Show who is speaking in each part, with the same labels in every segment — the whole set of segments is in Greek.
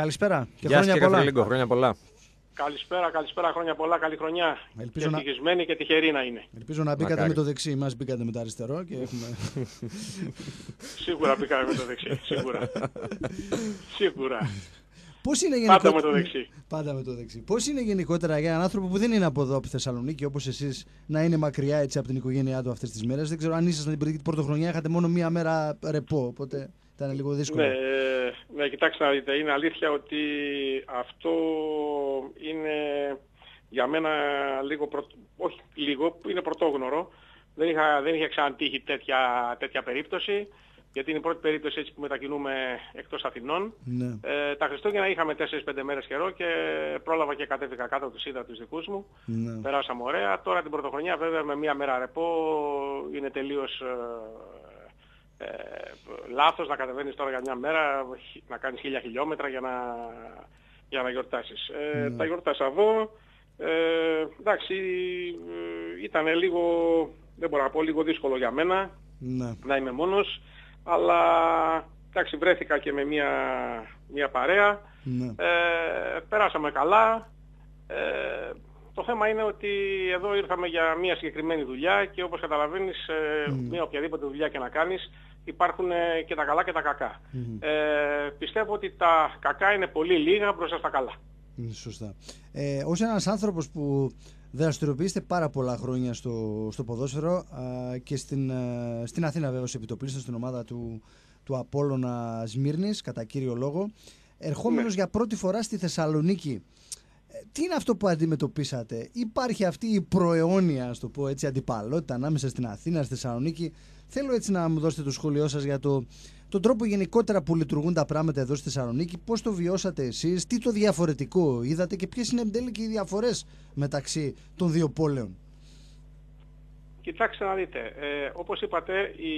Speaker 1: Καλησπέρα
Speaker 2: και Γεια χρόνια πολλά. Λίγο, χρόνια πολλά.
Speaker 3: Καλησπέρα, καλησπέρα, χρόνια πολλά, καλή χρονιά. Ελπίζω και ευτυχισμένη και τυχερή να είναι.
Speaker 1: Ελπίζω να μπήκατε με το δεξί, μας μπήκατε με το αριστερό και έχουμε...
Speaker 3: σίγουρα μπήκαμε με το δεξί, σίγουρα. σίγουρα.
Speaker 1: Πώς είναι γενικότερα...
Speaker 3: Πάντα με το δεξί.
Speaker 1: Πάντα με το δεξί. Πώς είναι γενικότερα για έναν άνθρωπο που δεν είναι από εδώ, από Θεσσαλονίκη, όπως εσείς, να είναι μακριά έτσι από την οικογένειά του αυτές τις μέρες; Δεν ξέρω αν ήσασταν την πρωτοχρονιά, είχατε μόνο μία μέρα ρεπό, οπότε ήταν λίγο δύσκολο.
Speaker 3: Ναι, ναι, κοιτάξτε να δείτε, είναι αλήθεια ότι αυτό είναι για μένα λίγο, προ... όχι λίγο, είναι πρωτόγνωρο. Δεν είχα, δεν είχα ξανατύχει τέτοια, τέτοια περίπτωση, γιατί είναι η πρώτη περίπτωση έτσι που μετακινούμε εκτός Αθηνών.
Speaker 1: Ναι.
Speaker 3: Ε, τα Χριστούγεννα είχαμε 4-5 μέρες καιρό και πρόλαβα και κατέβηκα κάτω, τους είδα τους δικούς μου.
Speaker 1: Ναι.
Speaker 3: Περάσαμε ωραία. Τώρα την πρωτοχρονιά βέβαια με μία μέρα ρεπό είναι τελείως ε, ε, λάθος να κατεβαίνεις τώρα για μια μέρα, να κάνεις χίλια χιλιόμετρα για να, για να γιορτάσεις. Ε, ναι. Τα γιορτάσα εδώ, ε, εντάξει, ε, ήταν λίγο, δεν μπορώ να πω, λίγο δύσκολο για μένα
Speaker 1: ναι.
Speaker 3: να είμαι μόνος, αλλά εντάξει, βρέθηκα και με μια, μια παρέα,
Speaker 1: ναι.
Speaker 3: ε, περάσαμε καλά, ε, το θέμα είναι ότι εδώ ήρθαμε για μια συγκεκριμένη δουλειά και όπως καταλαβαίνεις, ε, μια οποιαδήποτε δουλειά και να κάνεις, υπάρχουν ε, και τα καλά και τα κακα Ε, πιστεύω ότι τα κακά είναι πολύ λίγα μπροστά στα καλά.
Speaker 1: Σωστά. Ε, ως ένας άνθρωπος που δραστηριοποιείστε πάρα πολλά χρόνια στο, στο ποδόσφαιρο α, και στην, ε, στην Αθήνα βέβαια ως επιτοπλίστων στην ομάδα του, του Απόλλωνα Σμύρνης κατά κύριο λόγο ερχόμενος ναι. για πρώτη φορά στη Θεσσαλονίκη ε, τι είναι αυτό που αντιμετωπίσατε, Υπάρχει αυτή η προαιώνια, ας το πω έτσι, αντιπαλότητα ανάμεσα στην Αθήνα, στη Θεσσαλονίκη. Θέλω έτσι να μου δώσετε το σχόλιο σας για το, τον τρόπο γενικότερα που λειτουργούν τα πράγματα εδώ στη Θεσσαλονίκη. Πώς το βιώσατε εσείς, τι το διαφορετικό είδατε και ποιες είναι εν τέλει και οι διαφορές μεταξύ των δύο πόλεων.
Speaker 3: Κοιτάξτε να δείτε, ε, όπως είπατε, η,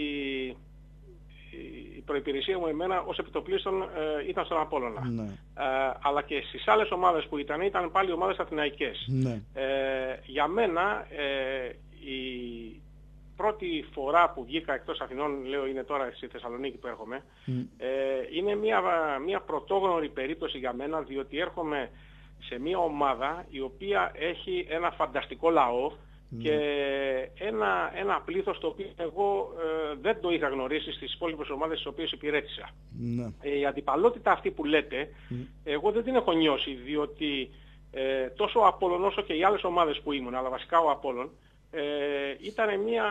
Speaker 3: η προϋπηρεσία μου εμένα ως επιτοπλίστων ε, ήταν στον Απόλλωνα.
Speaker 1: Ναι.
Speaker 3: Ε, αλλά και στις άλλες ομάδες που ήταν, ήταν πάλι ομάδες αθηναϊκές.
Speaker 1: Ναι.
Speaker 3: Ε, για μένα ε, η πρώτη φορά που βγήκα εκτός Αθηνών, λέω είναι τώρα στη Θεσσαλονίκη που έρχομαι, ε, είναι μια, μια πρωτόγνωρη περίπτωση για μένα, διότι έρχομαι σε μια ομάδα η οποία έχει ένα φανταστικό λαό, ναι. και ένα, ένα πλήθος το οποίο εγώ ε, δεν το είχα γνωρίσει στις υπόλοιπες ομάδες τις οποίες υπηρέτησα.
Speaker 1: Ναι.
Speaker 3: Ε, η αντιπαλότητα αυτή που λέτε, εγώ δεν την έχω νιώσει, διότι ε, τόσο ο Απόλλων όσο και οι άλλες ομάδες που ήμουν, αλλά βασικά ο Απόλλων, ε, ήταν μια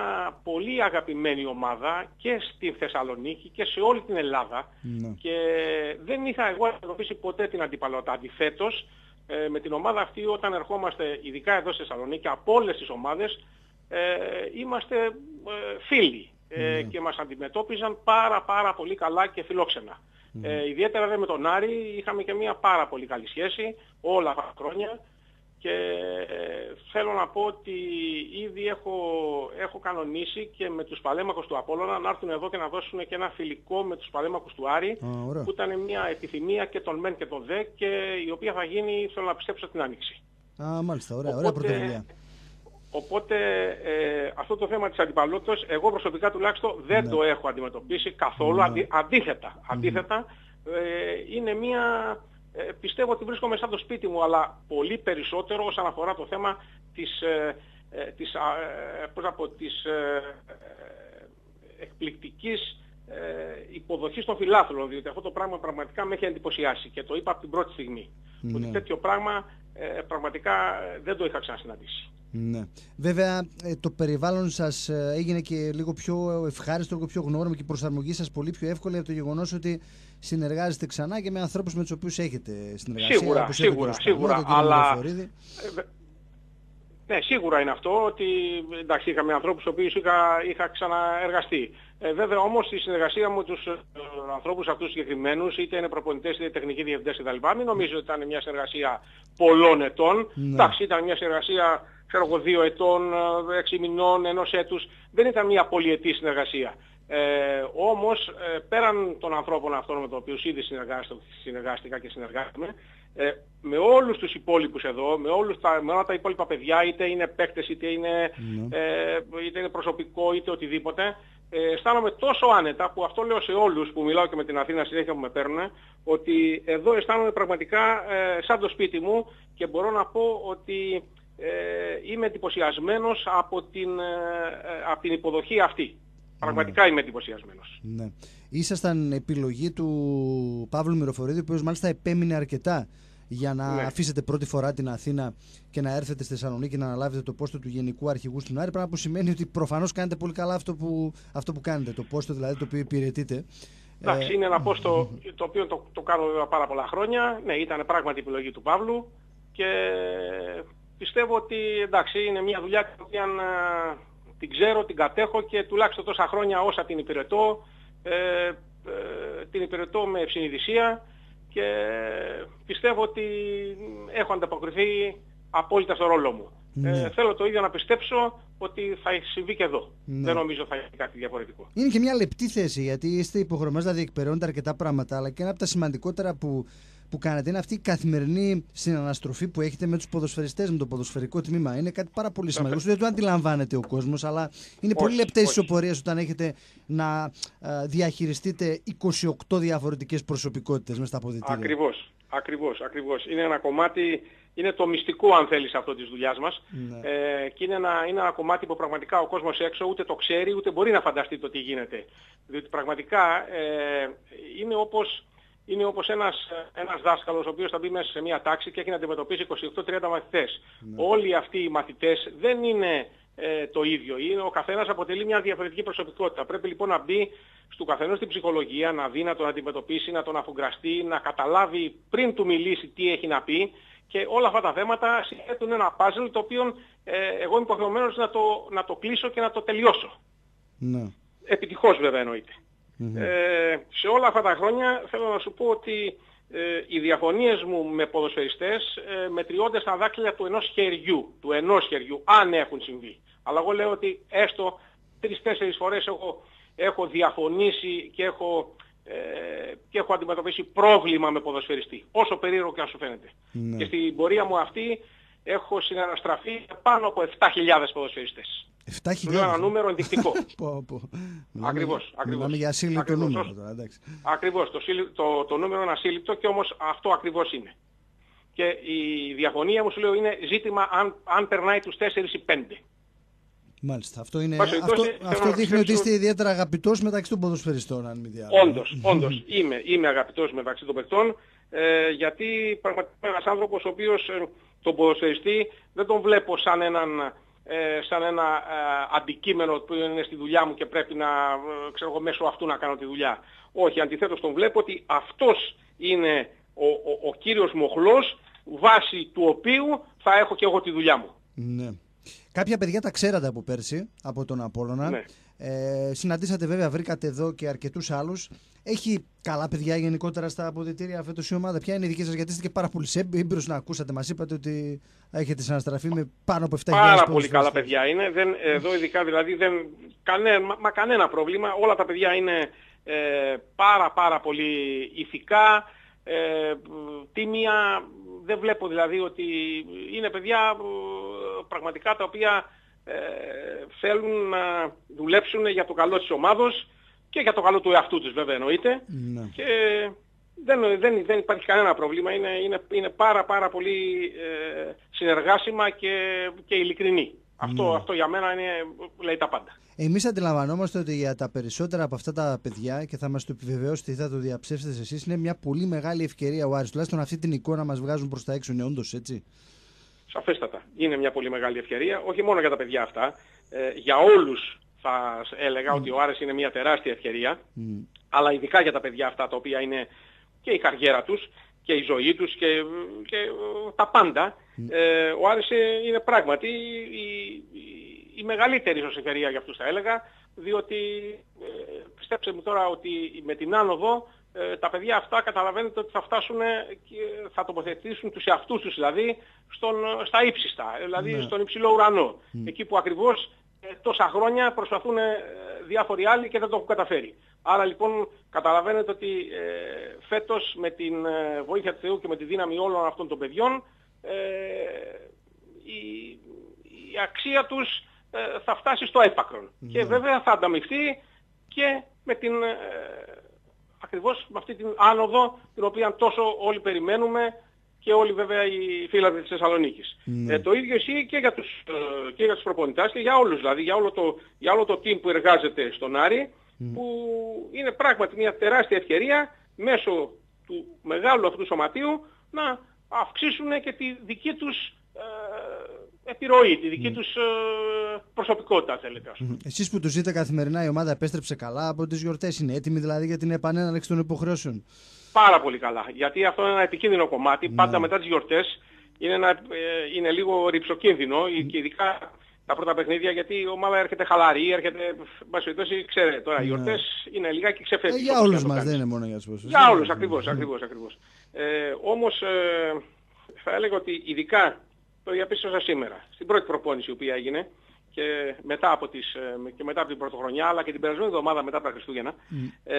Speaker 3: πολύ αγαπημένη ομάδα και στη Θεσσαλονίκη και σε όλη την Ελλάδα
Speaker 1: ναι.
Speaker 3: και δεν είχα εγώ αντιμετωπίσει ποτέ την αντιπαλότητα. Αντιθέτως, ε, με την ομάδα αυτή όταν ερχόμαστε ειδικά εδώ στη Θεσσαλονίκη από όλες τις ομάδες ε, είμαστε ε, φίλοι ε, και μας αντιμετώπιζαν πάρα πάρα πολύ καλά και φιλόξενα. Ε, ιδιαίτερα δε με τον Άρη είχαμε και μια πάρα πολύ καλή σχέση όλα αυτά τα χρόνια και ε, θέλω να πω ότι ήδη έχω, έχω κανονίσει και με τους παλέμαχους του Απόλλωνα να έρθουν εδώ και να δώσουν και ένα φιλικό με τους παλέμαχους του Άρη που ήταν μια επιθυμία και των ΜΕΝ και των ΔΕ και η οποία θα γίνει, θέλω να πιστέψω, την Άνοιξη.
Speaker 1: Α, μάλιστα, ωραία, ωραία πρωτοβουλία.
Speaker 3: Οπότε ε, αυτό το θέμα της αντιπαλότητας εγώ προσωπικά τουλάχιστον δεν ναι. το έχω αντιμετωπίσει καθόλου. Ναι. Αντι, αντίθετα, αντίθετα ε, είναι μια ε, πιστεύω ότι βρίσκομαι σαν το σπίτι μου, αλλά πολύ περισσότερο όσον αφορά το θέμα της, ε, ε της, ε, πώς να πω, της ε, εκπληκτικής υποδοχής των φιλάθλων, διότι αυτό το πράγμα πραγματικά με έχει εντυπωσιάσει και το είπα από την πρώτη στιγμή.
Speaker 1: Ναι.
Speaker 3: Ότι τέτοιο πράγμα πραγματικά δεν το είχα ξανασυναντήσει.
Speaker 1: Ναι. Βέβαια, το περιβάλλον σας έγινε και λίγο πιο ευχάριστο, λίγο πιο γνώριμο και η προσαρμογή σας πολύ πιο εύκολη από το γεγονός ότι συνεργάζεστε ξανά και με ανθρώπους με τους οποίους έχετε συνεργασία.
Speaker 3: Σίγουρα, σίγουρα, σίγουρα. Αλλά... Ε, ναι, σίγουρα είναι αυτό ότι εντάξει, είχαμε ανθρώπους στους οποίους είχα, είχα ξαναεργαστεί. Ε, βέβαια όμως η συνεργασία μου τους ε, ανθρώπους αυτούς συγκεκριμένους, είτε είναι προπονητές είτε τεχνικοί διευθυντές κτλ. Μην νομίζω ότι ήταν μια συνεργασία πολλών ετών.
Speaker 1: Ναι.
Speaker 3: Εντάξει, ήταν μια συνεργασία ξέρω εγώ, δύο ετών, ε, έξι μηνών, ενός έτους. Δεν ήταν μια πολυετή συνεργασία. Ε, όμως, ε, πέραν των ανθρώπων αυτών με τους οποίους ήδη συνεργάστηκα και συνεργάζομαι, ε, με όλους τους υπόλοιπους εδώ, με, όλους τα, με όλα τα υπόλοιπα παιδιά, είτε είναι παίκτες, είτε είναι,
Speaker 1: ναι.
Speaker 3: ε, είτε είναι προσωπικό, είτε οτιδήποτε, ε, αισθάνομαι τόσο άνετα που αυτό λέω σε όλους που μιλάω και με την Αθήνα συνέχεια που με παίρνουν ότι εδώ αισθάνομαι πραγματικά ε, σαν το σπίτι μου και μπορώ να πω ότι ε, είμαι εντυπωσιασμένος από, την, ε, από την υποδοχή αυτή. Πραγματικά είμαι εντυπωσιασμένος.
Speaker 1: Ναι. Ήσασταν επιλογή του Παύλου Μυροφορίδη, ο οποίος μάλιστα επέμεινε αρκετά για να ναι. αφήσετε πρώτη φορά την Αθήνα και να έρθετε στη Θεσσαλονίκη να αναλάβετε το πόστο του Γενικού Αρχηγού στην Άρη. Πράγμα που σημαίνει ότι προφανώς κάνετε πολύ καλά αυτό που, αυτό που κάνετε, το πόστο δηλαδή το οποίο υπηρετείτε.
Speaker 3: Εντάξει, είναι ένα πόστο το οποίο το, το κάνω βέβαια πάρα πολλά χρόνια. Ναι, ήταν πράγματι η επιλογή του Παύλου και πιστεύω ότι εντάξει, είναι μια δουλειά την οποία την ξέρω, την κατέχω και τουλάχιστον τόσα χρόνια όσα την υπηρετώ, ε, ε, την υπηρετώ με ευσυνειδησία και πιστεύω ότι έχω ανταποκριθεί απόλυτα στο ρόλο μου. Ε, ναι. θέλω το ίδιο να πιστέψω ότι θα συμβεί και εδώ. Ναι. Δεν νομίζω θα έχει κάτι διαφορετικό.
Speaker 1: Είναι και μια λεπτή θέση γιατί είστε υποχρεωμένοι να διεκπαιρεώνετε αρκετά πράγματα, αλλά και ένα από τα σημαντικότερα που που κάνετε είναι αυτή η καθημερινή συναναστροφή που έχετε με τους ποδοσφαιριστές, με το ποδοσφαιρικό τμήμα. Είναι κάτι πάρα πολύ σημαντικό. Δεν το αντιλαμβάνεται ο κόσμος, αλλά είναι πολύ λεπτές ισοπορίες όταν έχετε να ε, διαχειριστείτε 28 διαφορετικές προσωπικότητες μέσα στα αποδητήρια.
Speaker 3: Ακριβώς. Ακριβώς, ακριβώς. Είναι ένα κομμάτι, είναι το μυστικό αν θέλεις αυτό της δουλειάς μας ναι. ε, και είναι ένα, είναι ένα κομμάτι που πραγματικά ο κόσμος έξω ούτε το ξέρει ούτε μπορεί να φανταστεί το τι γίνεται. Διότι πραγματικά ε, είναι όπως είναι όπως ένας, ένας δάσκαλος ο οποίος θα μπει μέσα σε μια τάξη και έχει να αντιμετωπίσει 28-30 μαθητές. Ναι. Όλοι αυτοί οι μαθητές δεν είναι ε, το ίδιο. Είναι, ο καθένας αποτελεί μια διαφορετική προσωπικότητα. Πρέπει λοιπόν να μπει στο καθενός στην ψυχολογία, να δει, να τον αντιμετωπίσει, να τον αφουγκραστεί, να καταλάβει πριν του μιλήσει τι έχει να πει και όλα αυτά τα θέματα συνθέτουν ένα πάζλ το οποίο ε, εγώ είμαι υποχρεωμένος να το, να το κλείσω και να το τελειώσω. Ναι. Επιτυχώς βέβαια εννοείται. Ε, σε όλα αυτά τα χρόνια θέλω να σου πω ότι ε, οι διαφωνίες μου με ποδοσφαιριστές ε, μετριώνται στα δάκτυλα του ενός χεριού, του ενός χεριού, αν έχουν συμβεί. Αλλά εγώ λέω ότι έστω τρεις-τέσσερις φορές έχω, έχω διαφωνήσει και έχω, ε, και έχω αντιμετωπίσει πρόβλημα με ποδοσφαιριστή, όσο περίεργο και αν σου φαίνεται. Ναι. Και στην πορεία μου αυτή έχω συναναστραφεί πάνω από 7.000 ποδοσφαιριστές.
Speaker 1: 7.000.
Speaker 3: Λέω ένα νούμερο ενδεικτικό.
Speaker 1: πω, πω.
Speaker 3: Ακριβώς, ακριβώς.
Speaker 1: Μιλάμε για ασύλληπτο νούμερο τώρα, εντάξει.
Speaker 3: Ακριβώς, το, το, το νούμερο είναι ασύλληπτο και όμως αυτό ακριβώς είναι. Και η διαφωνία μου σου λέω είναι ζήτημα αν, αν περνάει τους 4 ή 5.
Speaker 1: Μάλιστα. Αυτό, είναι, αυτό, αυτό δείχνει ότι είστε ιδιαίτερα αγαπητός μεταξύ των ποδοσφαιριστών, αν μη
Speaker 3: διάλογο. Όντως, όντως. είμαι, είμαι αγαπητός μεταξύ των παιχτών, ε, γιατί πραγματικά είμαι ένας άνθρωπος ο οποίος ε, τον ποδοσφαιριστή δεν τον βλέπω σαν έναν ε, σαν ένα ε, αντικείμενο που είναι στη δουλειά μου και πρέπει να, ε, ξέρω εγώ, μέσω αυτού να κάνω τη δουλειά. Όχι, αντιθέτως τον βλέπω ότι αυτός είναι ο, ο, ο κύριος μοχλός βάσει του οποίου θα έχω και εγώ τη δουλειά μου.
Speaker 1: Ναι. Κάποια παιδιά τα ξέρατε από πέρσι, από τον Απόλλωνα. Ναι. Ε, συναντήσατε βέβαια, βρήκατε εδώ και αρκετούς άλλους. Έχει καλά παιδιά γενικότερα στα αποδητήρια φέτος η ομάδα; Ποια είναι η δική σας, γιατί είστε και πάρα πολύ έμπειρος να ακούσατε. Μας είπατε ότι έχετε συναστραφεί με πάνω από 7.000
Speaker 3: Πάρα πολύ καλά παιδιά είναι. Δεν, εδώ ειδικά δηλαδή δεν, κανένα, μα, κανένα πρόβλημα. Όλα τα παιδιά είναι ε, πάρα πάρα πολύ ηθικά, ε, τίμια. Δεν βλέπω δηλαδή ότι είναι παιδιά πραγματικά τα οποία ε, θέλουν να δουλέψουν για το καλό της ομάδος και για το καλό του εαυτού τους βέβαια εννοείται. Ναι. Και δεν, δεν, δεν υπάρχει κανένα πρόβλημα. Είναι, είναι, είναι πάρα πάρα πολύ ε, συνεργάσιμα και, και ειλικρινή. Αυτό, ναι. αυτό για μένα είναι, λέει τα πάντα.
Speaker 1: Εμείς αντιλαμβανόμαστε ότι για τα περισσότερα από αυτά τα παιδιά και θα μας το επιβεβαιώσετε ή θα το διαψεύσετε εσείς είναι μια πολύ μεγάλη ευκαιρία ο Άρης. Τουλάχιστον αυτή την εικόνα μας βγάζουν προς τα έξω, είναι όντως έτσι.
Speaker 3: Σαφέστατα. Είναι μια πολύ μεγάλη ευκαιρία, όχι μόνο για τα παιδιά αυτά, ε, για όλους θα έλεγα ότι ο Άρης είναι μια τεράστια ευκαιρία, αλλά ειδικά για τα παιδιά αυτά τα οποία είναι και η καριέρα τους και η ζωή τους και, και τα πάντα. Ε, ο Άρης είναι πράγματι η, η, η μεγαλύτερη ίσως ευκαιρία για αυτούς θα έλεγα, διότι ε, πιστέψτε μου τώρα ότι με την άνοδο ε, τα παιδιά αυτά καταλαβαίνετε ότι θα φτάσουν και θα τοποθετήσουν τους εαυτούς τους δηλαδή στον, στα ύψιστα, δηλαδή ναι. στον υψηλό ουρανό. Εκεί που ακριβώς ε, τόσα χρόνια προσπαθούν ε, διάφοροι άλλοι και δεν το έχουν καταφέρει. Άρα λοιπόν καταλαβαίνετε ότι ε, φέτος με την ε, βοήθεια του Θεού και με τη δύναμη όλων αυτών των παιδιών ε, η, η αξία τους θα φτάσει στο έπακρον. Και ναι. βέβαια θα ανταμυφθεί και με την, ακριβώς με αυτή την άνοδο την οποία τόσο όλοι περιμένουμε και όλοι βέβαια οι φίλοι της Θεσσαλονίκης. Ναι. Ε, το ίδιο ισχύει και για τους, ε, και για τους προπονητάς και για όλους, δηλαδή για όλο το, για όλο το team που εργάζεται στον Άρη, που είναι πράγματι μια τεράστια ευκαιρία μέσω του μεγάλου αυτού σωματείου να αυξήσουν και τη δική τους ε, επιρροή, τη δική mm. τους ε, προσωπικότητα θέλετε. Mm.
Speaker 1: Εσείς που τους δείτε καθημερινά η ομάδα επέστρεψε καλά από τις γιορτές, είναι έτοιμη δηλαδή για την επανέναρξη των υποχρεώσεων;
Speaker 3: Πάρα πολύ καλά, γιατί αυτό είναι ένα επικίνδυνο κομμάτι, ναι. πάντα μετά τις γιορτές είναι, ένα, ε, είναι λίγο ρηψοκίνδυνο mm. και ειδικά τα πρώτα παιχνίδια γιατί η ομάδα έρχεται χαλαρή, έρχεται, μπας ξέρετε τώρα, οι ναι. γιορτές είναι λιγάκι ξεφεύγει.
Speaker 1: Ε, για όλους μας, δεν είναι μόνο για τους
Speaker 3: Για όλους, ακριβώς, ακριβώς, ακριβώς. Ε, όμως ε, θα έλεγα ότι ειδικά το διαπίστωσα σήμερα, στην πρώτη προπόνηση η οποία έγινε και μετά από, τις, ε, και μετά από την πρωτοχρονιά αλλά και την περασμένη εβδομάδα μετά από τα Χριστούγεννα ε,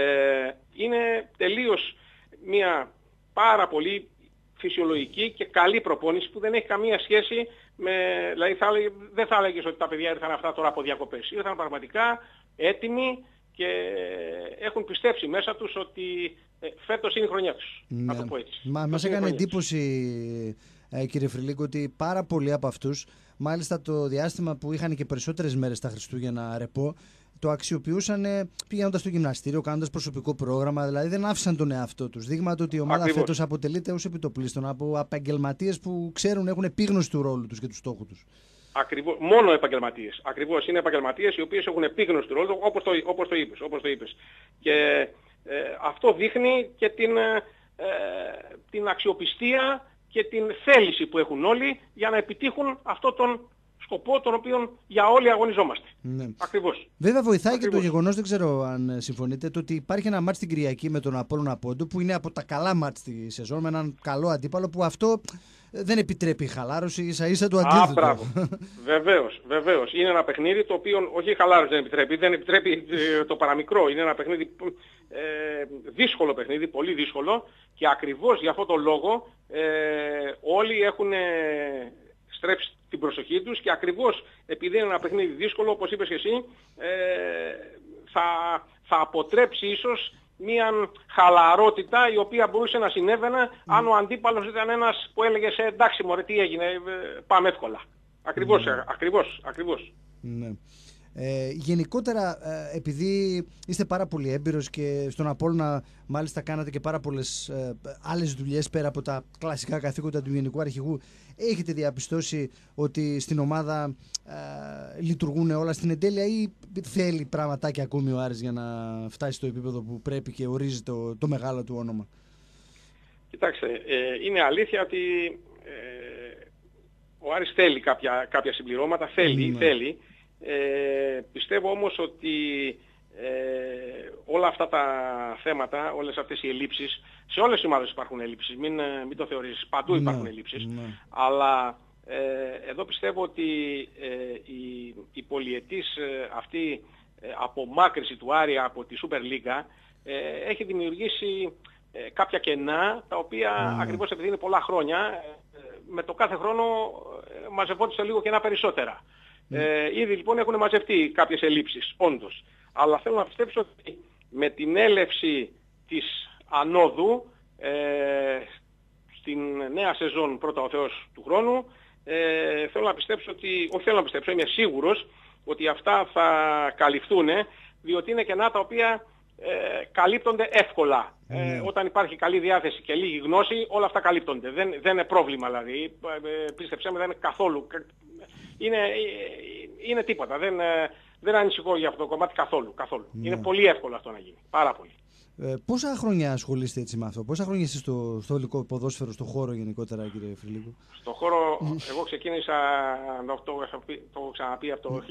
Speaker 3: είναι τελείως μια πάρα πολύ φυσιολογική και καλή προπόνηση που δεν έχει καμία σχέση με... Δηλαδή θα, δεν θα έλεγες ότι τα παιδιά ήρθαν αυτά τώρα από διακοπές. Ήρθαν πραγματικά έτοιμοι και έχουν πιστέψει μέσα τους ότι ε, φέτος είναι η χρονιά τους. Ναι. Να το πω έτσι.
Speaker 1: Μα, μας έκανε εντύπωση ε, κύριε Φρυλίκο, ότι πάρα πολλοί από αυτούς, μάλιστα το διάστημα που είχαν και περισσότερες μέρες τα Χριστούγεννα ρεπό, το αξιοποιούσαν πηγαίνοντας στο γυμναστήριο, κάνοντας προσωπικό πρόγραμμα. Δηλαδή δεν άφησαν τον εαυτό τους. Δείγμα του ότι η ομάδα φέτος αποτελείται ως επιτοπλίστων από επαγγελματίες που ξέρουν, έχουν επίγνωση του ρόλου τους και τους στόχους τους.
Speaker 3: Ακριβώς, μόνο επαγγελματίες. Ακριβώς είναι επαγγελματίες οι οποίες έχουν επίγνωση του ρόλου όπως το, όπως το είπες. Όπως το είπες. Και ε, αυτό δείχνει και την, ε, ε την αξιοπιστία και την θέληση που έχουν όλοι για να επιτύχουν αυτό τον σκοπό τον οποίο για όλοι αγωνιζόμαστε. Ναι. Ακριβώς.
Speaker 1: Βέβαια βοηθάει Ακριβώς. και το γεγονός, δεν ξέρω αν συμφωνείτε, το ότι υπάρχει ένα μάτς στην Κυριακή με τον Απόλλωνα Πόντου που είναι από τα καλά μάτς τη σεζόν με έναν καλό αντίπαλο που αυτό δεν επιτρέπει χαλάρωση, ίσα ίσα του αντίθετου. Α,
Speaker 3: μπράβο. βεβαίως, βεβαίως. Είναι ένα παιχνίδι το οποίο όχι η χαλάρωση δεν επιτρέπει, δεν επιτρέπει ε, το παραμικρό. Είναι ένα παιχνίδι, ε, δύσκολο παιχνίδι, πολύ δύσκολο και ακριβώς για αυτό το λόγο ε, όλοι έχουν στρέψει την προσοχή τους και ακριβώς επειδή είναι ένα παιχνίδι δύσκολο, όπως είπες και εσύ, ε, θα, θα αποτρέψει ίσως μια χαλαρότητα η οποία μπορούσε να συνέβαινε αν ο αντίπαλος ήταν ένας που έλεγες σε εντάξει μωρέ τι έγινε, ε, πάμε εύκολα. Ακριβώς, ναι. ακριβώς, ακριβώς.
Speaker 1: Ναι. Ε, γενικότερα, ε, επειδή είστε πάρα πολύ έμπειρος και στον Απόλλωνα μάλιστα κάνατε και πάρα πολλές ε, άλλες δουλειές πέρα από τα κλασικά καθήκοντα του Γενικού Αρχηγού, έχετε διαπιστώσει ότι στην ομάδα ε, λειτουργούν όλα στην εντέλεια ή θέλει πραγματάκια ακόμη ο Άρης για να φτάσει στο επίπεδο που πρέπει και ορίζει το, το μεγάλο του όνομα;
Speaker 3: Κοιτάξτε, ε, είναι αλήθεια ότι ε, ο Άρης θέλει κάποια, κάποια συμπληρώματα, θέλει, ναι. θέλει. Ε, πιστεύω όμως ότι ε, όλα αυτά τα θέματα, όλες αυτές οι ελλείψεις, σε όλες τις ομάδες υπάρχουν ελλείψεις, μην, ε, μην το θεωρείς, παντού ναι, υπάρχουν ελλείψεις, ναι. αλλά ε, εδώ πιστεύω ότι ε, η, η πολυετής ε, αυτή απομάκρυση του Άρια από τη Super League έχει δημιουργήσει κάποια κενά, τα οποία ναι. ακριβώς επειδή είναι πολλά χρόνια, με το κάθε χρόνο μαζευόντουσαν λίγο κενά περισσότερα. Ε, ήδη λοιπόν έχουν μαζευτεί κάποιες ελλείψεις, όντως. Αλλά θέλω να πιστέψω ότι με την έλευση της ανόδου ε, στην νέα σεζόν πρώτα ο Θεός του χρόνου ε, θέλω να πιστέψω ότι, όχι θέλω να πιστέψω, είμαι σίγουρος ότι αυτά θα καλυφθούν διότι είναι κενά τα οποία ε, καλύπτονται εύκολα. Ε, ναι. όταν υπάρχει καλή διάθεση και λίγη γνώση όλα αυτά καλύπτονται. Δεν, δεν είναι πρόβλημα δηλαδή. Ε, πίστεψέ με δεν είναι καθόλου. Είναι, ε, είναι τίποτα. Δεν, δεν ανησυχώ για αυτό το κομμάτι καθόλου. καθόλου. Ναι. Είναι πολύ εύκολο αυτό να γίνει. Πάρα πολύ.
Speaker 1: Ε, πόσα χρόνια ασχολείστε έτσι με αυτό, πόσα χρόνια είστε στο, στο ολικό ποδόσφαιρο, στο χώρο γενικότερα κύριε Φιλίππο.
Speaker 3: Στο χώρο, εγώ ξεκίνησα, το, το, το έχω ξαναπεί, από το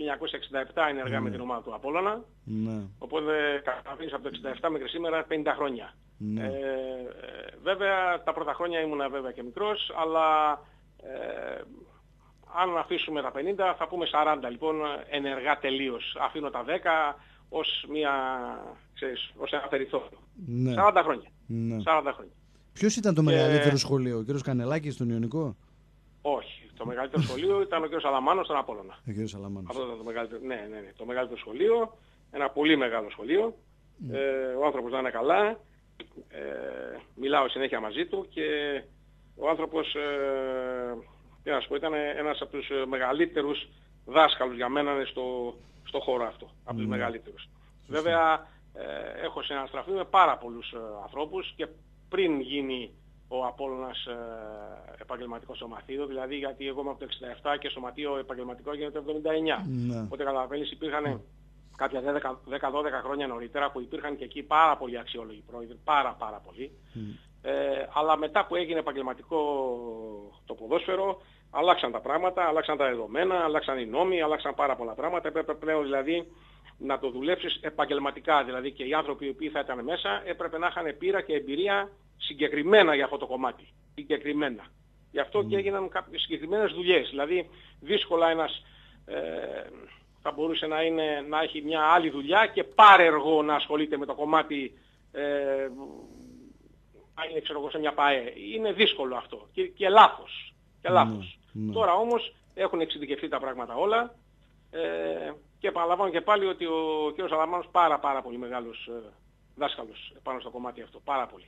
Speaker 3: 1967 ενεργά με την ομάδα του Απόλλωνα. Ναι. Οπότε καταφέρνεις από το 1967 μέχρι σήμερα 50 χρόνια. Ναι. Ε, βέβαια τα πρώτα χρόνια ήμουνα βέβαια και μικρός, αλλά ε, αν αφήσουμε τα 50 θα πούμε 40 λοιπόν ενεργά τελείως. Αφήνω τα 10 ως, μια, ξέρεις, ως ένα περιθώριο. Ναι. 40 χρόνια. Ναι. 40 χρόνια.
Speaker 1: Ποιος ήταν το μεγαλύτερο σχολείο, ο κύριος Κανελάκης στον Ιωνικό;
Speaker 3: Όχι. Το μεγαλύτερο σχολείο ήταν ο κύριος Σαλαμάνος στον Απόλλωνα.
Speaker 1: Ο κύριος Σαλαμάνος.
Speaker 3: Αυτό ήταν το μεγαλύτερο, ναι, ναι, ναι. Το μεγαλύτερο σχολείο. ένα πολύ μεγάλο σχολείο. Ε, ο άνθρωπος να είναι καλά, ε, μιλάω συνέχεια μαζί του και ο άνθρωπος, ε, τι να σου πω, ήταν ένας από τους μεγαλύτερους δάσκαλους για μένα στο, στο χώρο αυτό, από τους μεγαλύτερους. Βέβαια, ε, έχω συναστραφεί με πάρα πολλούς ε, ανθρώπους και πριν γίνει ο Απόλλωνας ε, επαγγελματικός σωματείο, δηλαδή γιατί εγώ είμαι από το 67 και σωματείο επαγγελματικό γίνεται το 79. Ναι. Οπότε καταλαβαίνεις υπήρχαν κάποια 10-12 χρόνια νωρίτερα που υπήρχαν και εκεί πάρα πολλοί αξιόλογοι πρόεδροι, πάρα πάρα πολλοί. Ε, αλλά μετά που έγινε επαγγελματικό το ποδόσφαιρο, αλλάξαν τα πράγματα, αλλάξαν τα δεδομένα, αλλάξαν οι νόμοι, αλλάξαν πάρα πολλά πράγματα. Έπρεπε πλέον δηλαδή να το δουλέψεις επαγγελματικά. Δηλαδή και οι άνθρωποι οι οποίοι θα ήταν μέσα έπρεπε να είχαν πείρα και εμπειρία συγκεκριμένα για αυτό το κομμάτι. Συγκεκριμένα. Γι' αυτό και έγιναν κάποιες συγκεκριμένες δουλειές. Δηλαδή δύσκολα ένας ε, θα μπορούσε να, είναι, να έχει μια άλλη δουλειά και πάρεργο να ασχολείται με το κομμάτι ε, είναι ξέρω εγώ σε μια ΠΑΕ. Είναι δύσκολο αυτό και, και λάθος. Και ναι, λάθος. Ναι. Τώρα όμως έχουν εξειδικευτεί τα πράγματα όλα ε, και επαναλαμβάνω και πάλι ότι ο κ. Σαλαμάνος πάρα πάρα πολύ μεγάλος ε, δάσκαλος πάνω στο κομμάτι αυτό. Πάρα πολύ.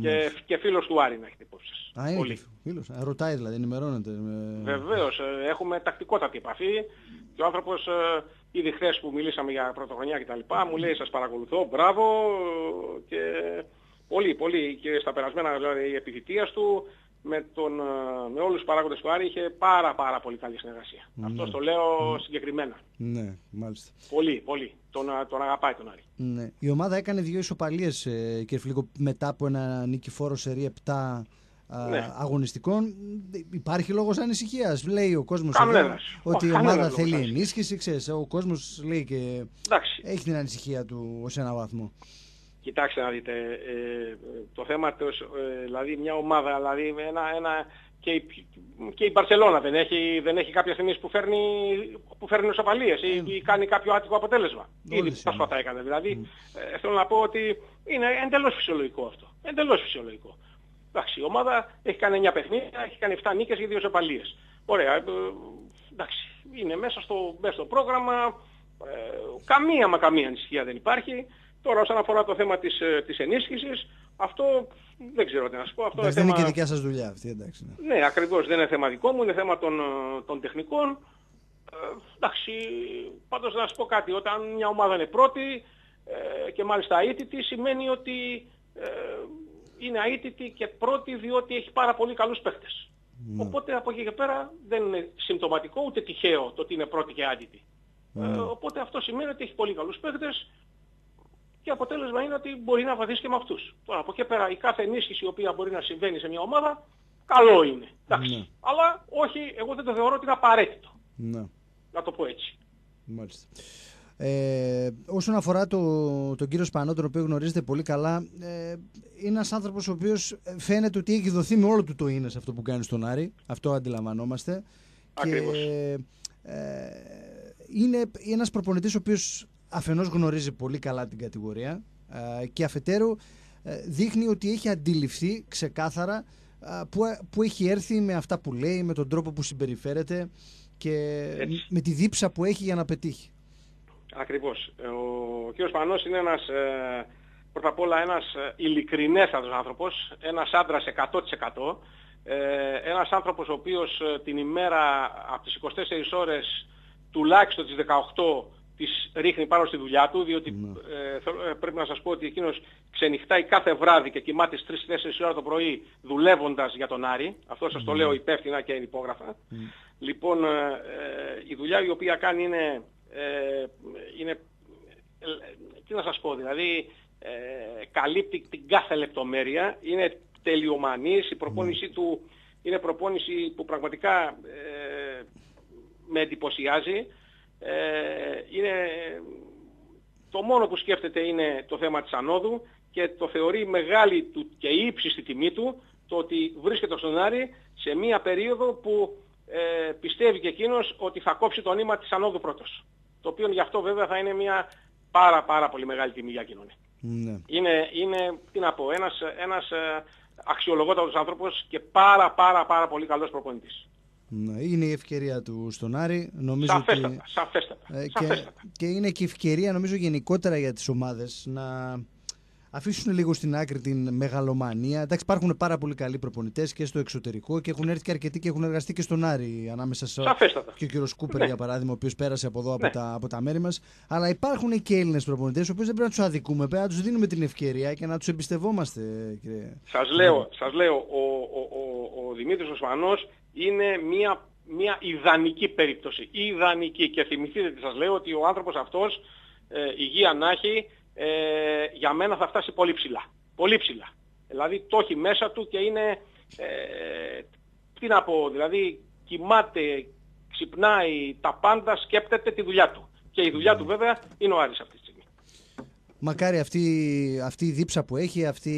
Speaker 3: Και, και φίλος του Άρη να έχετε υπόψη
Speaker 1: Α, είναι Πολύ. φίλος. ρωτάει δηλαδή, ενημερώνεται.
Speaker 3: Βεβαίως. Ε, έχουμε τακτικότατη επαφή και ο άνθρωπος ε, ήδη χθες που μιλήσαμε για πρωτοχρονιά και τα λοιπά μου λέει σας παρακολουθώ, μπράβο και πολύ, πολύ και στα περασμένα δηλαδή η επιθυμία του με, τον, ε, με όλους τους παράγοντες του Άρη είχε πάρα πάρα πολύ καλή συνεργασία. Ναι. Αυτός το λέω συγκεκριμένα.
Speaker 1: Ναι, μάλιστα.
Speaker 3: Πολύ, πολύ. Τον, ε, τον αγαπάει τον Άρη.
Speaker 1: Ναι. Η ομάδα έκανε δύο ισοπαλίες, ε, κύριε Φιλίκο, μετά από ένα νικηφόρο σερί 7 ναι. αγωνιστικών. Υπάρχει λόγος ανησυχίας. Λέει ο κόσμος εδώ, ότι η ομάδα θέλει ενίσχυση. Ξέρεις, ο κόσμος λέει και Εντάξει. έχει την ανησυχία του ως ένα βαθμό.
Speaker 3: Κοιτάξτε να δείτε, ε, το θέμα, το, ε, δηλαδή μια ομάδα, δηλαδή ένα, ένα, και, η, και η Μπαρσελώνα δεν έχει, δεν έχει κάποια στιγμή που φέρνει, που φέρνει νοσοπαλίες ή, ή, κάνει κάποιο άτυπο αποτέλεσμα. Ήδη πρόσφατα έκανε. Δηλαδή ε, θέλω να πω ότι είναι εντελώς φυσιολογικό αυτό. Εντελώς φυσιολογικό. Εντάξει, η ομάδα έχει κάνει 9 παιχνίδια, έχει κάνει 7 νίκες και 2 σοπαλίες. Ωραία, ε, εντάξει, είναι μέσα στο, μέσα στο πρόγραμμα, ε, καμία μα καμία ανησυχία δεν υπάρχει. Τώρα όσον αφορά το θέμα της, ε, της ενίσχυσης, αυτό δεν ξέρω τι να σου πω. Αυτό
Speaker 1: δεν είναι και δικιά σας δουλειά αυτή, εντάξει.
Speaker 3: Ναι, ναι ακριβώς δεν είναι θέμα δικό μου, είναι θέμα των, ε, των τεχνικών. Ε, εντάξει, πάντως να σου πω κάτι, όταν μια ομάδα είναι πρώτη ε, και μάλιστα αίτητη, σημαίνει ότι ε, είναι αίτητη και πρώτη διότι έχει πάρα πολύ καλούς παίχτες. Ναι. Οπότε από εκεί και πέρα δεν είναι συμπτωματικό ούτε τυχαίο το ότι είναι πρώτη και άτητη. Ναι. Ε, οπότε αυτό σημαίνει ότι έχει πολύ καλούς παίχτες και αποτέλεσμα είναι ότι μπορεί να βαθίσει και με αυτούς. Τώρα από εκεί πέρα η κάθε ενίσχυση η οποία μπορεί να συμβαίνει σε μια ομάδα, καλό είναι. Εντάξει. Ναι. Αλλά όχι, εγώ δεν το θεωρώ ότι είναι απαραίτητο. Ναι. Να το πω έτσι.
Speaker 1: Μάλιστα. Ε, όσον αφορά το, τον κύριο Σπανό, τον οποίο γνωρίζετε πολύ καλά, ε, είναι ένας άνθρωπος ο οποίος φαίνεται ότι έχει δοθεί με όλο του το είναι σε αυτό που κάνει στον Άρη. Αυτό αντιλαμβανόμαστε.
Speaker 3: Ακριβώς.
Speaker 1: Και, ε, είναι ένας προπονητής ο οποίος αφενός γνωρίζει πολύ καλά την κατηγορία ε, και αφετέρου ε, δείχνει ότι έχει αντιληφθεί ξεκάθαρα ε, που, που έχει έρθει με αυτά που λέει, με τον τρόπο που συμπεριφέρεται και με τη δίψα που έχει για να πετύχει.
Speaker 3: Ακριβώς. Ο κ. Πανός είναι ένας, πρώτα απ' όλα ένας ειλικρινέστατος άνθρωπος, ένας άντρας 100%, ένας άνθρωπος ο οποίος την ημέρα από τις 24 ώρες τουλάχιστον τις 18 τις ρίχνει πάνω στη δουλειά του, διότι ναι. ε, ε, πρέπει να σας πω ότι εκείνος ξενυχτάει κάθε βράδυ και κοιμάται στις 3-4 ώρα το πρωί δουλεύοντας για τον Άρη. Αυτό σας το ναι. λέω υπεύθυνα και υπόγραφα. Ναι. Λοιπόν, ε, η δουλειά η οποία κάνει είναι, είναι τι να σας πω, δηλαδή καλύπτει την κάθε λεπτομέρεια, είναι τελειομανής, η προπόνησή του είναι προπόνηση που πραγματικά με εντυπωσιάζει. Ε, είναι, το μόνο που σκέφτεται είναι το θέμα της ανόδου και το θεωρεί μεγάλη του και ύψιστη τιμή του το ότι βρίσκεται στον Άρη σε μία περίοδο που ε, πιστεύει και εκείνος ότι θα κόψει το νήμα της ανόδου πρώτος. Το οποίο γι' αυτό βέβαια θα είναι μια πάρα πάρα πολύ μεγάλη τιμή για κοινωνία. Ναι. Είναι, είναι, τι να πω, ένας, ένας ε, αξιολογότατος άνθρωπος και πάρα πάρα πάρα πολύ καλός προπονητής.
Speaker 1: Ναι, είναι η ευκαιρία του στον Άρη. Νομίζω
Speaker 3: σαφέστατα,
Speaker 1: ότι...
Speaker 3: σαφέστατα,
Speaker 1: ε,
Speaker 3: σαφέστατα.
Speaker 1: Και, και είναι και ευκαιρία νομίζω γενικότερα για τις ομάδες να αφήσουν λίγο στην άκρη την μεγαλομανία. Εντάξει, υπάρχουν πάρα πολύ καλοί προπονητές και στο εξωτερικό και έχουν έρθει και αρκετοί και έχουν εργαστεί και στον Άρη ανάμεσα σε.
Speaker 3: Σαφέστατα.
Speaker 1: Και ο κύριος Κούπερ,
Speaker 3: Ναι.
Speaker 1: για παράδειγμα, ο οποίος πέρασε από εδώ από,
Speaker 3: Ναι.
Speaker 1: τα, από τα μέρη μας. Αλλά υπάρχουν και Έλληνες προπονητές, οι οποίου δεν πρέπει να τους αδικούμε, πρέπει να τους δίνουμε την ευκαιρία και να τους εμπιστευόμαστε, κύριε.
Speaker 3: Σας λέω, σας λέω ο, ο, ο, ο Δημήτρης Οσμανός είναι μια, μια ιδανική περίπτωση. Ιδανική. Και θυμηθείτε τι σας λέω ότι ο άνθρωπος αυτός, ε, υγεία να έχει, ε, για μένα θα φτάσει πολύ ψηλά. Πολύ ψηλά. Δηλαδή το έχει μέσα του και είναι, ε, τι να πω, δηλαδή κοιμάται, ξυπνάει τα πάντα, σκέπτεται τη δουλειά του. Και η δουλειά του βέβαια είναι ο Άρης αυτής τη στιγμή.
Speaker 1: Μακάρι αυτή, αυτή η δίψα που έχει, αυτή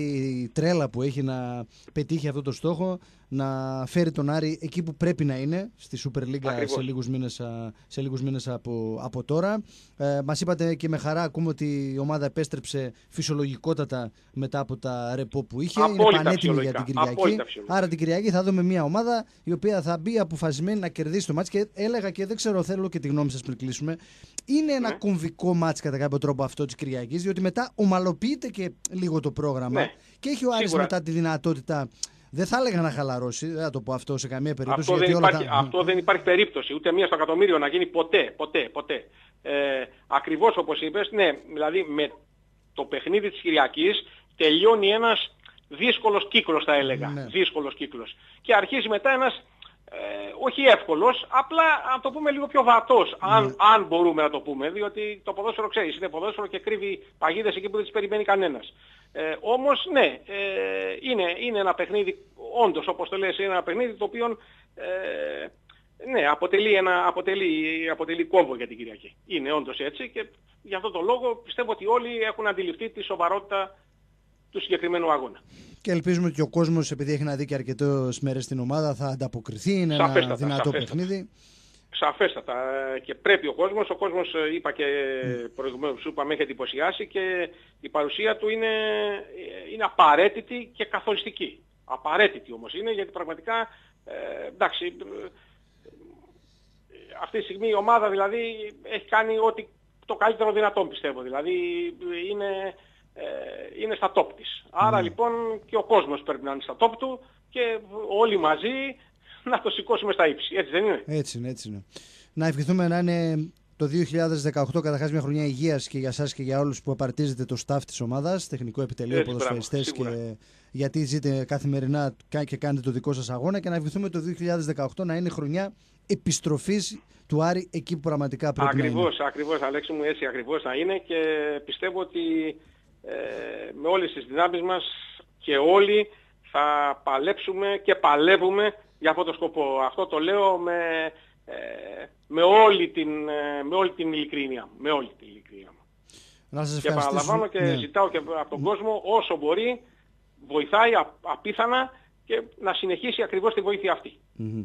Speaker 1: η τρέλα που έχει να πετύχει αυτό το στόχο, να φέρει τον Άρη εκεί που πρέπει να είναι, στη Super League
Speaker 3: Ακριβώς.
Speaker 1: σε λίγους μήνες, α, σε λίγους μήνες από, από τώρα. Ε, μας είπατε και με χαρά ακούμε ότι η ομάδα επέστρεψε φυσιολογικότατα μετά από τα ρεπό που είχε.
Speaker 3: Απόλυτα
Speaker 1: είναι πανέτοιμη για
Speaker 3: φυσιολογικά.
Speaker 1: την Κυριακή.
Speaker 3: Απόλυτα φυσιολογικά.
Speaker 1: Άρα την Κυριακή θα δούμε μια ομάδα η οποία θα μπει αποφασισμένη να κερδίσει το μάτς και έλεγα και δεν ξέρω θέλω και τη γνώμη σας πριν κλείσουμε είναι ένα
Speaker 3: Ναι.
Speaker 1: κομβικό μάτς κατά κάποιο τρόπο αυτό της Κυριακής διότι μετά ομαλοποιείται και λίγο το πρόγραμμα
Speaker 3: Ναι.
Speaker 1: και έχει ο Άρης
Speaker 3: Σίγουρα.
Speaker 1: μετά τη δυνατότητα δεν θα έλεγα να χαλαρώσει, δεν θα το πω αυτό σε καμία περίπτωση.
Speaker 3: Αυτό δεν,
Speaker 1: γιατί όλα
Speaker 3: υπάρχει,
Speaker 1: τα-
Speaker 3: αυτό δεν υπάρχει περίπτωση, ούτε μία στο εκατομμύριο να γίνει ποτέ, ποτέ, ποτέ. Ε, ακριβώς όπως είπες, ναι, δηλαδή με το παιχνίδι της Κυριακής τελειώνει ένας δύσκολος κύκλος θα έλεγα.
Speaker 1: Ναι.
Speaker 3: Δύσκολος κύκλος. Και αρχίζει μετά ένας, ε, όχι εύκολος, απλά να το πούμε λίγο πιο βατός, αν,
Speaker 1: Ναι.
Speaker 3: αν μπορούμε να το πούμε, διότι το ποδόσφαιρο ξέρεις, είναι ποδόσφαιρο και κρύβει παγίδες εκεί που δεν τις περιμένει κανένας. Ε, όμως ναι, ε, είναι, είναι ένα παιχνίδι, όντως όπως το λες, είναι ένα παιχνίδι το οποίο ε, ναι, αποτελεί, ένα, αποτελεί, αποτελεί κόμβο για την Κυριακή. Είναι όντως έτσι και για αυτό το λόγο πιστεύω ότι όλοι έχουν αντιληφθεί τη σοβαρότητα του συγκεκριμένου αγώνα.
Speaker 1: Και ελπίζουμε ότι ο κόσμος, επειδή έχει να δει και αρκετές μέρες στην ομάδα, θα ανταποκριθεί. Είναι ένα
Speaker 3: Σαφέστατα,
Speaker 1: δυνατό
Speaker 3: σαφέστατα.
Speaker 1: παιχνίδι.
Speaker 3: Σαφέστατα ε, και πρέπει ο κόσμος, ο κόσμος ε, είπα και προηγουμένως σου είπα με έχει εντυπωσιάσει και η παρουσία του είναι, ε, είναι απαραίτητη και καθοριστική. Απαραίτητη όμως είναι γιατί πραγματικά ε, εντάξει ε, αυτή τη στιγμή η ομάδα δηλαδή έχει κάνει ό,τι το καλύτερο δυνατόν πιστεύω. Δηλαδή είναι, ε, είναι στα top της. Άρα λοιπόν και ο κόσμος πρέπει να είναι στα top του και όλοι μαζί να το σηκώσουμε στα ύψη. Έτσι δεν είναι;
Speaker 1: Έτσι είναι, έτσι είναι. Να ευχηθούμε να είναι το 2018 καταρχάς μια χρονιά υγείας και για σας και για όλους που απαρτίζετε το staff της ομάδας, τεχνικό επιτελείο,
Speaker 3: Έτσι,
Speaker 1: ποδοσφαιριστές
Speaker 3: μπράβο,
Speaker 1: και γιατί ζείτε καθημερινά και κάνετε το δικό σας αγώνα και να ευχηθούμε το 2018 να είναι χρονιά επιστροφής του Άρη εκεί που πραγματικά πρέπει να είναι.
Speaker 3: Ακριβώς, ακριβώς Αλέξη μου έτσι ακριβώς θα είναι και πιστεύω ότι ε, με όλες τις δυνάμεις μας και όλοι θα παλέψουμε και παλεύουμε για αυτό το σκοπό. Αυτό το λέω με, ε, με, όλη, την, ε, με όλη την ειλικρίνεια μου. Με όλη την ειλικρίνεια μου.
Speaker 1: Να σας
Speaker 3: Και
Speaker 1: ευχαριστήσω.
Speaker 3: παραλαμβάνω και
Speaker 1: Ναι.
Speaker 3: ζητάω και από τον κόσμο όσο μπορεί βοηθάει α- απίθανα και να συνεχίσει ακριβώς τη βοήθεια αυτή.
Speaker 1: Μμμ.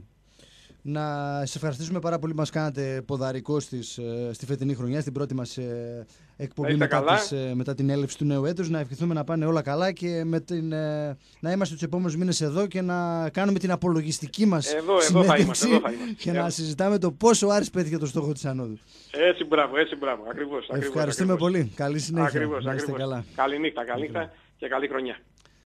Speaker 1: Να σε ευχαριστήσουμε πάρα πολύ που μας κάνατε ποδαρικό στις, ε, στη φετινή χρονιά, στην πρώτη μας ε, εκπομπή
Speaker 3: είστε
Speaker 1: μετά,
Speaker 3: καλά.
Speaker 1: τις, ε, μετά την έλευση του νέου έτους. Να ευχηθούμε να πάνε όλα καλά και με την, ε, να είμαστε τους επόμενους μήνες εδώ και να κάνουμε την απολογιστική μας
Speaker 3: Εδώ, εδώ θα
Speaker 1: συνέντευξη
Speaker 3: είμαστε, εδώ θα είμαστε.
Speaker 1: και να
Speaker 3: Ε.
Speaker 1: συζητάμε το πόσο ο Άρης πέτυχε το στόχο της ανόδου.
Speaker 3: Έτσι μπράβο, έτσι μπράβο. Ακριβώς, ακριβώς.
Speaker 1: Ευχαριστούμε
Speaker 3: ακριβώς.
Speaker 1: πολύ. Καλή συνέχεια.
Speaker 3: Ακριβώς,
Speaker 1: να είστε
Speaker 3: ακριβώς.
Speaker 1: καλά.
Speaker 3: Καλή νύχτα, καλή νύχτα και καλή χρονιά.